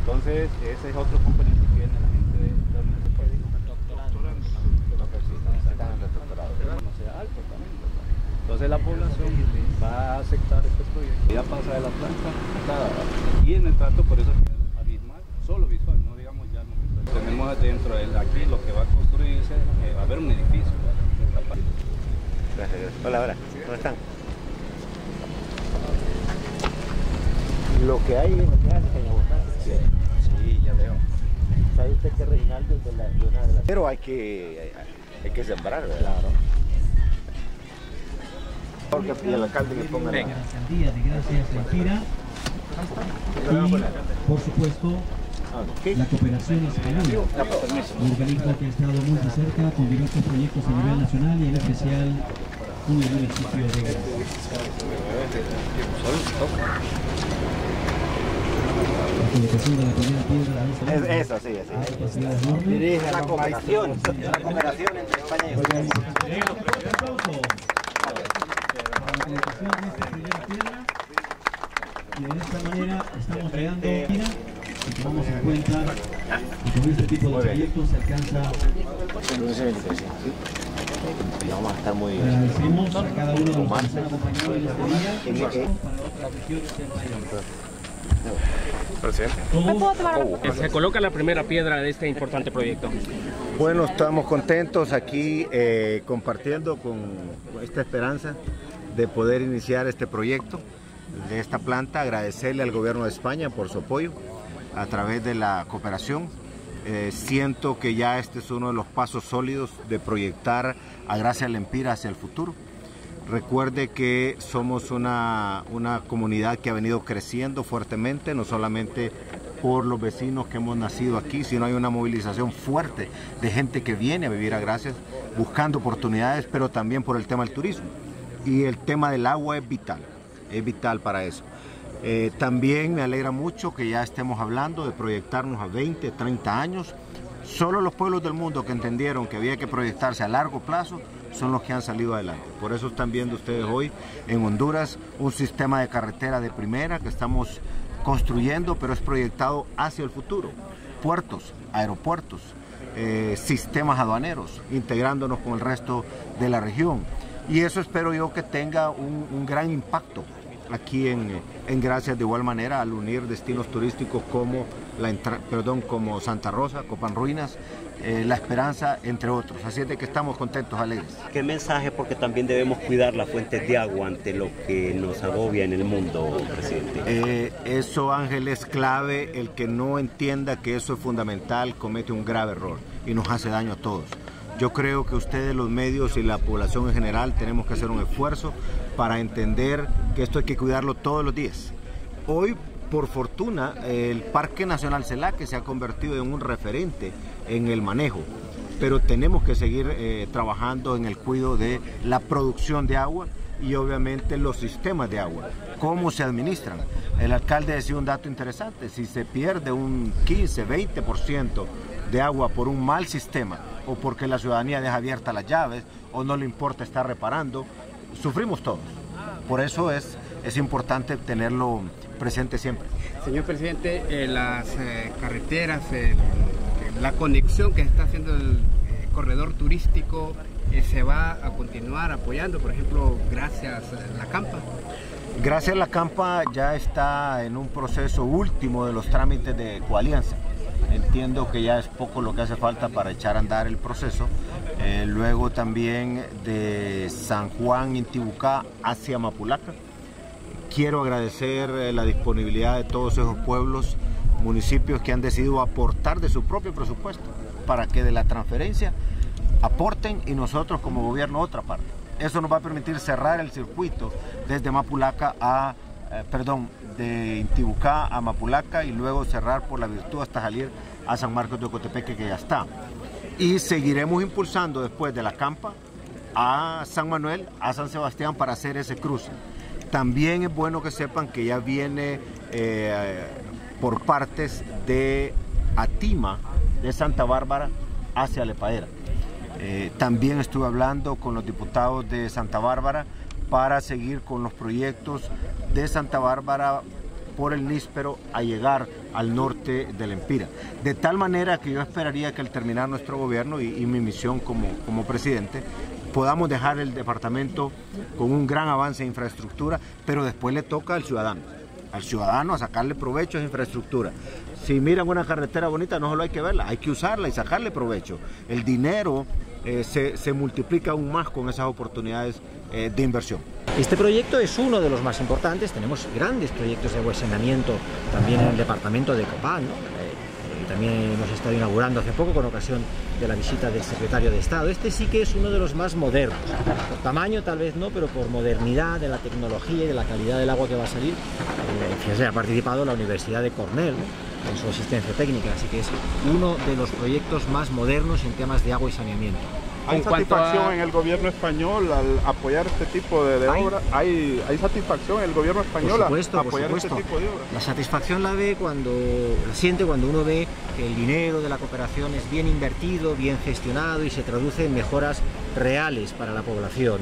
Entonces, ese es otro componente que viene la gente de la municipalidad. No sea alto también, ¿verdad? Entonces la población va a aceptar este proyecto. Ya pasa de la planta a cada Y en el trato, por eso es abismal, solo visual, no digamos ya no visual. Tenemos dentro de aquí lo que va a construirse, eh, va a haber un edificio. Gracias. Hola, hola. ¿Cómo están? Lo que hay en. Sí, sí, ya veo. ¿Sabe usted que Reinaldo es de, la, de una de las... Pero hay que, hay que sembrar, ¿verdad? Claro. Porque y el alcalde que ponga la... de Gracias y, por supuesto, la cooperación española, un organismo que ha estado muy de cerca con diversos proyectos a nivel nacional y en especial un municipio de. La colocación de la primera piedra de Es, eso, sí, sí. la cooperación, la cooperación entre España y España. la colocación de esta primera piedra. Y de esta manera estamos llegando, y tomamos en cuenta que con este tipo de proyectos se alcanza. Y vamos a estar muy... Agradecemos a cada uno de los que nos han acompañado en este día. En- en- para otras regiones del país. Eh, Se coloca la primera piedra de este importante proyecto. Bueno, estamos contentos aquí eh, compartiendo con esta esperanza de poder iniciar este proyecto de esta planta. Agradecerle al gobierno de España por su apoyo a través de la cooperación. Eh, siento que ya este es uno de los pasos sólidos de proyectar a Gracia Lempira hacia el futuro. Recuerde que somos una, una comunidad que ha venido creciendo fuertemente, no solamente por los vecinos que hemos nacido aquí, sino hay una movilización fuerte de gente que viene a vivir a Gracias buscando oportunidades, pero también por el tema del turismo. Y el tema del agua es vital, es vital para eso. Eh, también me alegra mucho que ya estemos hablando de proyectarnos a 20, 30 años. Solo los pueblos del mundo que entendieron que había que proyectarse a largo plazo son los que han salido adelante. Por eso están viendo ustedes hoy en Honduras un sistema de carretera de primera que estamos construyendo, pero es proyectado hacia el futuro. Puertos, aeropuertos, eh, sistemas aduaneros, integrándonos con el resto de la región. Y eso espero yo que tenga un, un gran impacto aquí en, en Gracias de igual manera al unir destinos turísticos como, la, perdón, como Santa Rosa, Copan Ruinas, eh, La Esperanza, entre otros. Así es de que estamos contentos, alegres. ¿Qué mensaje? Porque también debemos cuidar las fuentes de agua ante lo que nos agobia en el mundo, presidente. Eh, eso, Ángel, es clave. El que no entienda que eso es fundamental comete un grave error y nos hace daño a todos. Yo creo que ustedes, los medios y la población en general, tenemos que hacer un esfuerzo para entender que esto hay que cuidarlo todos los días. Hoy, por fortuna, el Parque Nacional Celaque se ha convertido en un referente en el manejo pero tenemos que seguir eh, trabajando en el cuidado de la producción de agua y obviamente los sistemas de agua, cómo se administran. El alcalde decía un dato interesante, si se pierde un 15, 20% de agua por un mal sistema o porque la ciudadanía deja abiertas las llaves o no le importa estar reparando, sufrimos todos. Por eso es, es importante tenerlo presente siempre. Señor presidente, eh, las eh, carreteras, la conexión que está haciendo el eh, corredor turístico se va a continuar apoyando, por ejemplo, gracias a la Campa. Gracias La Campa ya está en un proceso último de los trámites de coalianza. Entiendo que ya es poco lo que hace falta para echar a andar el proceso. Eh, luego también de San Juan, Intibucá hacia Mapulaca. Quiero agradecer eh, la disponibilidad de todos esos pueblos, municipios que han decidido aportar de su propio presupuesto para que de la transferencia aporten y nosotros como gobierno otra parte. Eso nos va a permitir cerrar el circuito desde Mapulaca a, eh, perdón, de Intibucá a Mapulaca y luego cerrar por la Virtud hasta salir a San Marcos de Ocotepeque que ya está. Y seguiremos impulsando después de la Campa a San Manuel, a San Sebastián para hacer ese cruce. También es bueno que sepan que ya viene eh, por partes de Atima, de Santa Bárbara, hacia Lepaera. Eh, también estuve hablando con los diputados de Santa Bárbara para seguir con los proyectos de Santa Bárbara por el Níspero a llegar al norte del Empira. De tal manera que yo esperaría que al terminar nuestro gobierno y, mi misión como, como presidente, podamos dejar el departamento con un gran avance de infraestructura, pero después le toca al ciudadano, al ciudadano a sacarle provecho a esa infraestructura. Si miran una carretera bonita, no solo hay que verla, hay que usarla y sacarle provecho. El dinero eh, se, multiplica aún más con esas oportunidades eh, de inversión. Este proyecto es uno de los más importantes, tenemos grandes proyectos de saneamiento también en el departamento de Copán. Eh, también hemos estado inaugurando hace poco con ocasión de la visita del secretario de Estado. Este sí que es uno de los más modernos, por tamaño tal vez no, pero por modernidad de la tecnología y de la calidad del agua que va a salir. Ha participado la Universidad de Cornell. En su asistencia técnica, así que es uno de los proyectos más modernos en temas de agua y saneamiento. ¿Hay En satisfacción a- en el gobierno español al apoyar este tipo de, de Hay. obras? ¿Hay, ¿Hay satisfacción en el gobierno español Por a supuesto, por apoyar supuesto. este tipo de obras? La satisfacción la ve cuando, la siente cuando uno ve que el dinero de la cooperación es bien invertido, bien gestionado y se traduce en mejoras reales para la población.